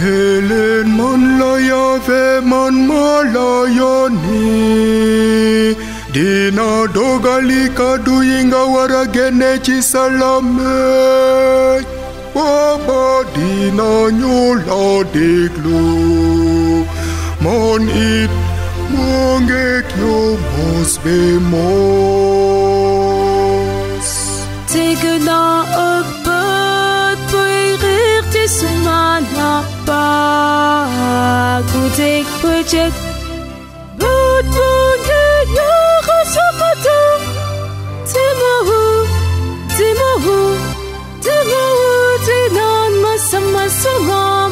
Helen man layave man malayoni Dina dogalika duyinga waragene chisalame Baba dina nyula deglu Mon it mongek yo mos be Gudik böjek Bud bunge yara sapatu Timahu, timahu, timahu Tinan masama sama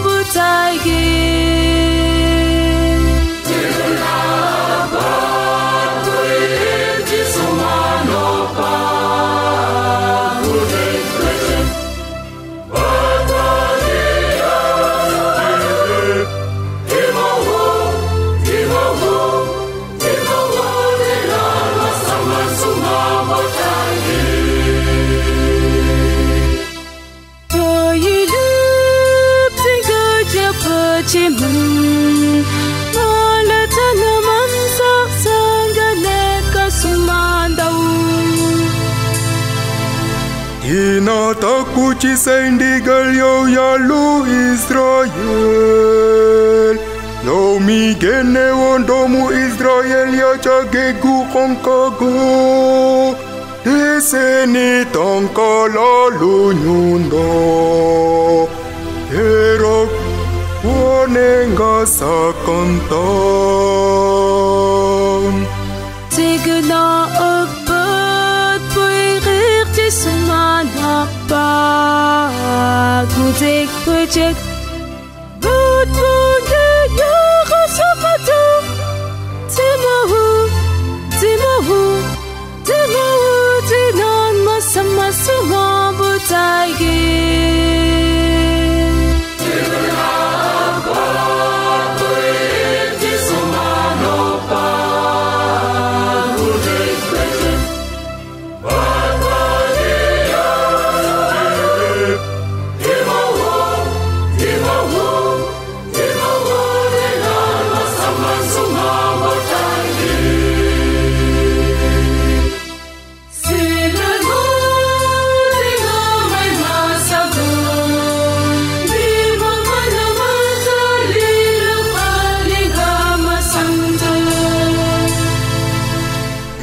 Inatakuchisa indigal yo yalu Israel Yo migene wondomu Israel ya chagegu konkago Deseni tankala lunyundo Erok wonenga sakantan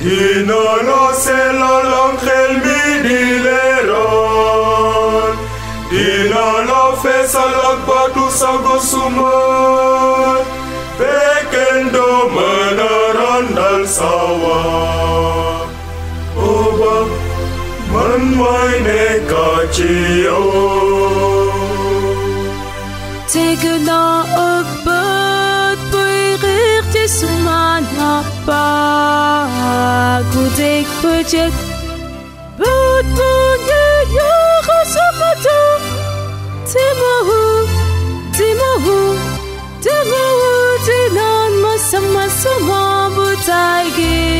Dinoloselolo krelmi dileron Dinolo fesalok sago sumon Pekendo meneron dal sawah Oba man waine kacioh Tegna op het berecht is maar naar dik böcek Bud bunge yağısı mıtı Timuhu, timuhu, timuhu Dinanmasama sama bu taygir